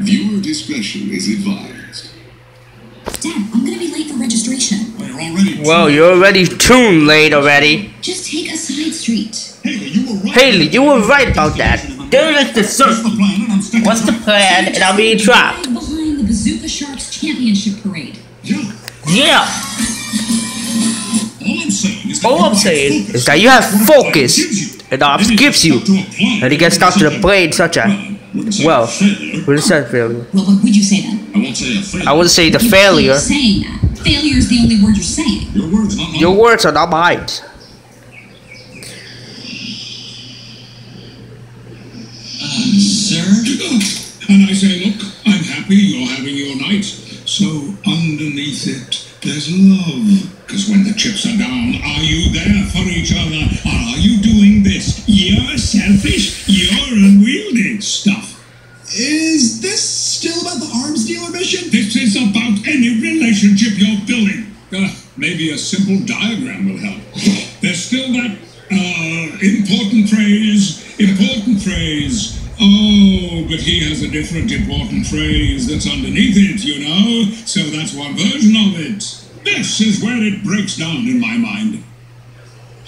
Viewer discretion is advised. Dad, I'm gonna be late for registration. We're already. Well, you're already too late already. Just take a side street. Hayley, you were right. Hayley, you were right about that. There is the What's the plan? And I'm What's the plan? And I'm being trapped. Right behind the Bazooka Sharks Championship Parade. Yeah. Yeah. All I'm saying is that you have focus. is that you have What focus. gives you. And Ops gives you. stuck to a plan. And he gets stuck to the blade such a Wouldn't say well. a failure. What is that failure? Well, what would you say then? I won't say a failure. I would say the You failure. keep saying that. Failure is the only word you're saying. Your words, not mine. Your words are not mine. Uh, sir? And I say, look, I'm happy you're having your night. So underneath it, there's love. Because when the chips are down, are you there for each other? Or are you doing this? You're selfish, you're unwieldy stuff. Is this still about the arms dealer mission? This is about any relationship you're building. Uh, maybe a simple diagram will help. There's still that uh, important phrase, important phrase. Oh, but he has a different important phrase that's underneath it, you know? So that's one version of it. This is where it breaks down in my mind.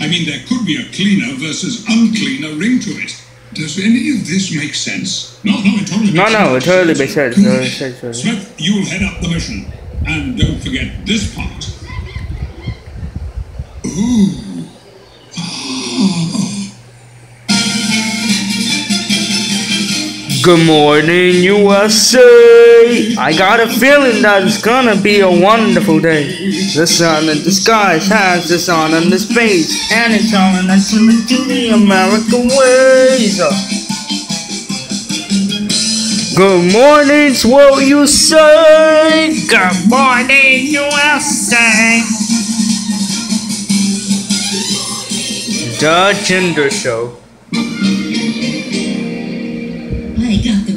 I mean, there could be a cleaner versus uncleaner ring to it. Does any of this make sense? No, no, it totally No, makes no, it totally makes sense. No, it makes sense. Smith, you'll head up the mission. And don't forget this part. Good morning, USA. I got a feeling that it's gonna be a wonderful day. The sun in the skies has the sun on its face, and it's telling us to the American ways. Good morning, what you say? Good morning, USA. The Gender Show.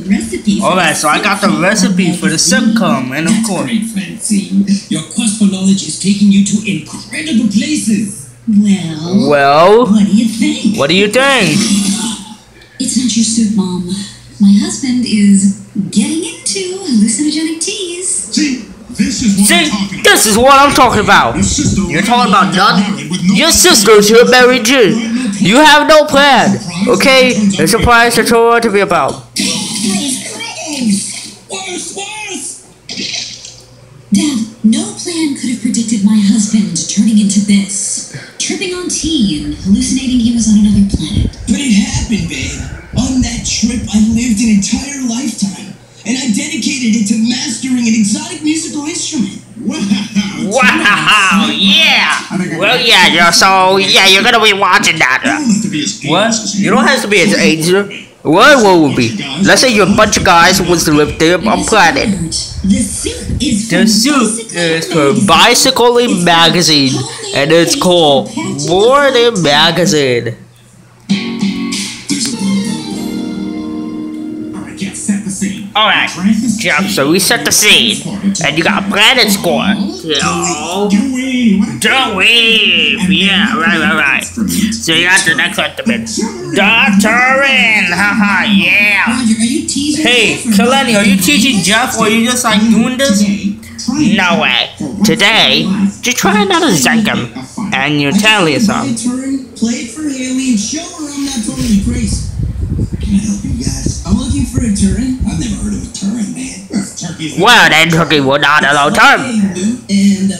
I recipe. Alright, so I got the recipe for the sitcom, and of That's course. great, Francine. Your quest for knowledge is taking you to incredible places. Well, Well, what do you think? what do you think? It's not your soup, Mom. My husband is getting into hallucinogenic teas. See, this is what I'm talking about. this is what I'm talking about. Your You're talking about and got none. married with no Your plan. sister's your married Jew. You have no plan, okay? It's a prize that's all to be about. Worse, worse! Dad, no plan could have predicted my husband turning into this. Tripping on tea and hallucinating he was on another planet. But it happened, babe. On that trip, I lived an entire lifetime. And I dedicated it to mastering an exotic musical instrument. Wow. Wow, yeah. Well, yeah, yeah, so, yeah, you're gonna be watching You don't that. have to be as What? as You don't have to be as angel. What what would be? Let's say you're a bunch of guys who wants to live there on planet. The soup is The from Bicycle for Magazine. Bicycling Magazine, and it's called Morning Magazine. Alright, yeah, set the scene. Alright, Jeff, so we set the scene, and you got a planet score. Oh, Dewey, what Joey! Yeah, right, right, right. So you got the next estimate. Doctorin! Haha, yeah! Roger, are you teasing Hey, Jeff or Keleni, are you teaching Jeff or are you just like doing this? No way. Today, just try another Zenkum, and you tell you My some. turn, play for Hayley, and show her I'm not totally crazy. Can I help you guys? I'm looking for a Turin. I've never heard of a Turin, man. Well, then, Cookie will not allow time. A lute and a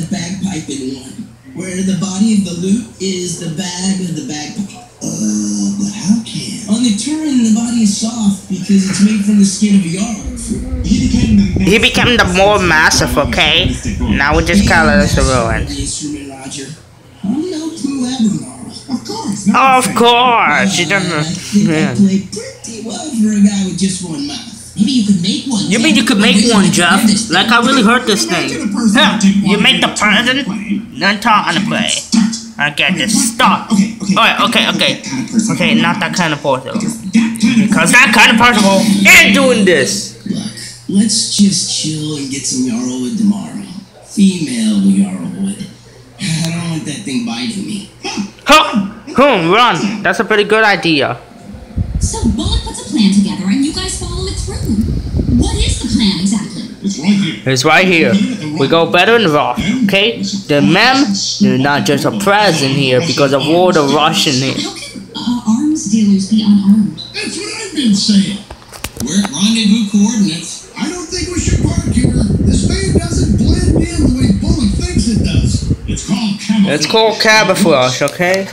bagpipe in one. Where the body of the lute is the bag of the bagpipe. Uh, but how can? On the Turin, the body is soft because it's made from the skin of a yarn. He became the He became the more massive, okay? Now we just call it as the ruins. The instrument, Roger. I'm no clever, Nora. Of course. Of course, you I don't know. I Yeah. play pretty well for a guy with just one mouth. Maybe you could make one. You mean you could make one, Jeff? Like I really heard this thing. Huh, you make the president, then talk on the play. I get this. Stop. Okay, okay. Alright, okay, okay. That kind of person. Okay, not that kind of portable. That kind of Because that kind of portable ain't doing this. Look, let's just chill and get some Yarrowwood tomorrow. Female Yarrowwood. I don't want that thing biting me. Huh? Hmm, run. That's a pretty good idea. So Bullet puts a plan together and you guys follow it fourth room. What is the plan exactly? It's right here. It's right here. We go better in the rock, okay? The ma'am, you're not just a present here because of all the Russian here. How can uh, arms dealers be unarmed? That's what I've been saying. We're at rendezvous coordinates. I don't think we should park here. This van doesn't blend in the way Bullock thinks it does. It's called camouflage. It's called camouflage, okay?